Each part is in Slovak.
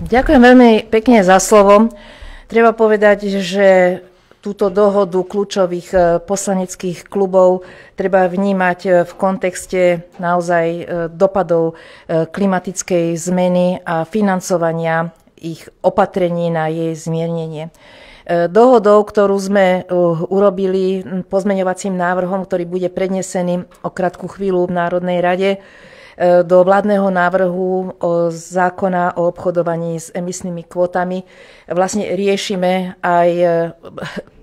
Ďakujem veľmi pekne za slovo. Treba povedať, že túto dohodu kľúčových e, poslaneckých klubov treba vnímať e, v kontexte naozaj e, dopadov klimatickej zmeny a financovania ich opatrení na jej zmiernenie. Dohodou, ktorú sme urobili pozmeňovacím návrhom, ktorý bude prednesený o krátku chvíľu v Národnej rade, do vládneho návrhu o zákona o obchodovaní s emisnými kvotami vlastne riešime aj e,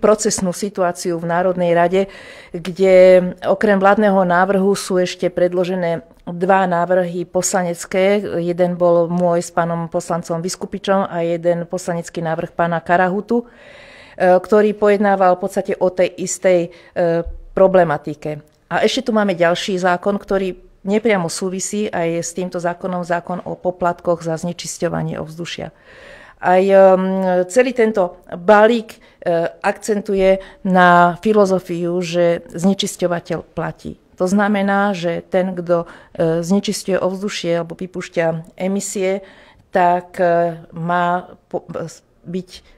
procesnú situáciu v Národnej rade, kde okrem vládneho návrhu sú ešte predložené dva návrhy poslanecké. Jeden bol môj s pánom poslancom Vyskupičom a jeden poslanecký návrh pána Karahutu, e, ktorý pojednával v podstate o tej istej problematike. A ešte tu máme ďalší zákon, ktorý nepriamo súvisí aj s týmto zákonom zákon o poplatkoch za znečisťovanie ovzdušia. Aj um, celý tento balík uh, akcentuje na filozofiu, že znečisťovateľ platí. To znamená, že ten, kto uh, znečisťuje ovzdušie alebo vypúšťa emisie, tak uh, má byť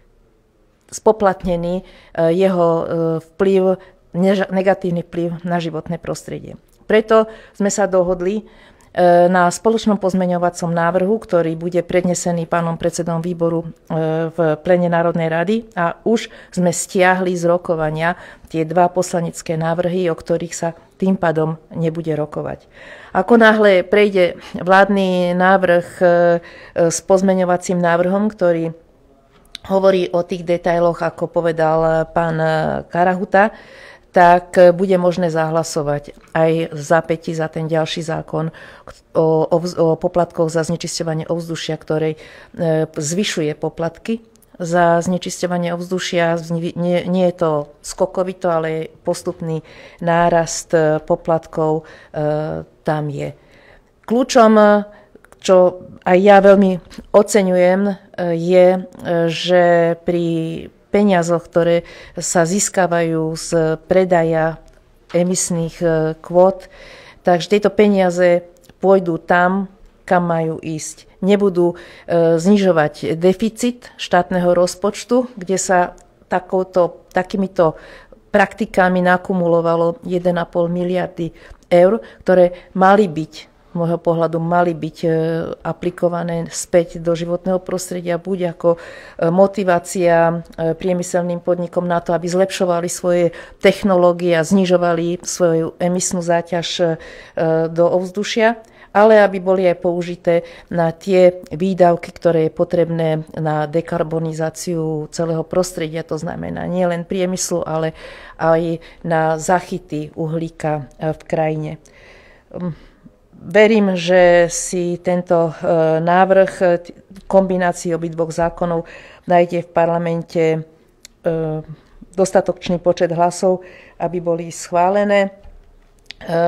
spoplatnený jeho vplyv, negatívny vplyv na životné prostredie. Preto sme sa dohodli e, na spoločnom pozmeňovacom návrhu, ktorý bude prednesený pánom predsedom výboru e, v plene Národnej rady a už sme stiahli z rokovania tie dva poslanecké návrhy, o ktorých sa tým pádom nebude rokovať. Ako náhle prejde vládny návrh e, s pozmeňovacím návrhom, ktorý hovorí o tých detailoch, ako povedal pán Karahuta, tak e, bude možné zahlasovať aj za päti za ten ďalší zákon o, o, o poplatkoch za znečisťovanie ovzdušia, ktorý e, zvyšuje poplatky za znečisťovanie ovzdušia. Nie, nie je to skokovito, ale postupný nárast e, poplatkov e, tam je. Kľúčom, čo aj ja veľmi oceňujem, je, že pri peniazoch, ktoré sa získavajú z predaja emisných e, kvót, takže tieto peniaze pôjdu tam, kam majú ísť. Nebudú e, znižovať deficit štátneho rozpočtu, kde sa takouto, takýmito praktikami nakumulovalo 1,5 miliardy eur, ktoré mali byť môjho pohľadu mali byť e, aplikované späť do životného prostredia, buď ako e, motivácia e, priemyselným podnikom na to, aby zlepšovali svoje technológie a znižovali svoju emisnú záťaž do ovzdušia, ale aby boli aj použité na tie výdavky, ktoré je potrebné na dekarbonizáciu celého prostredia, to znamená nielen priemyslu, ale aj na zachyty uhlíka v krajine. Verím, že si tento e, návrh e, kombinácii obidvoch zákonov nájde v parlamente e, dostatočný počet hlasov, aby boli schválené.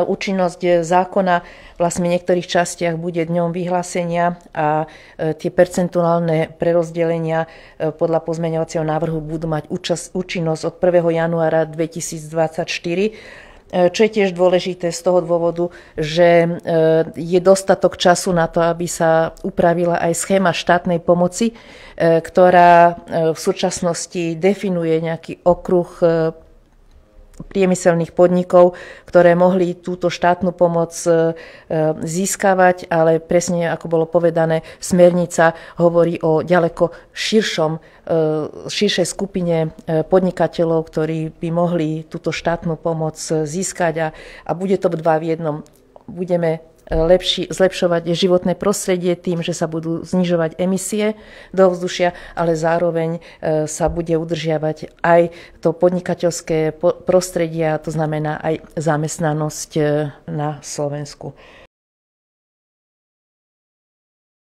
Účinnosť zákona vlastne v niektorých častiach bude dňom vyhlásenia a tie percentuálne prerozdelenia podľa pozmeňovacieho návrhu budú mať účinnosť od 1. januára 2024 čo je tiež dôležité z toho dôvodu, že e, je dostatok času na to, aby sa upravila aj schéma štátnej pomoci, e, ktorá e, v súčasnosti definuje nejaký okruh priemyselných podnikov, ktoré mohli túto štátnu pomoc získavať, ale presne ako bolo povedané, smernica hovorí o ďaleko širšom širšej skupine e, podnikateľov, ktorí by mohli túto štátnu pomoc získať a, a bude to dva v jednom. Budeme e, lepší, zlepšovať životné prostredie tým, že sa budú znižovať emisie do vzdušia, ale zároveň e, sa bude udržiavať aj to podnikateľské prostredie, to znamená aj zamestnanosť na Slovensku.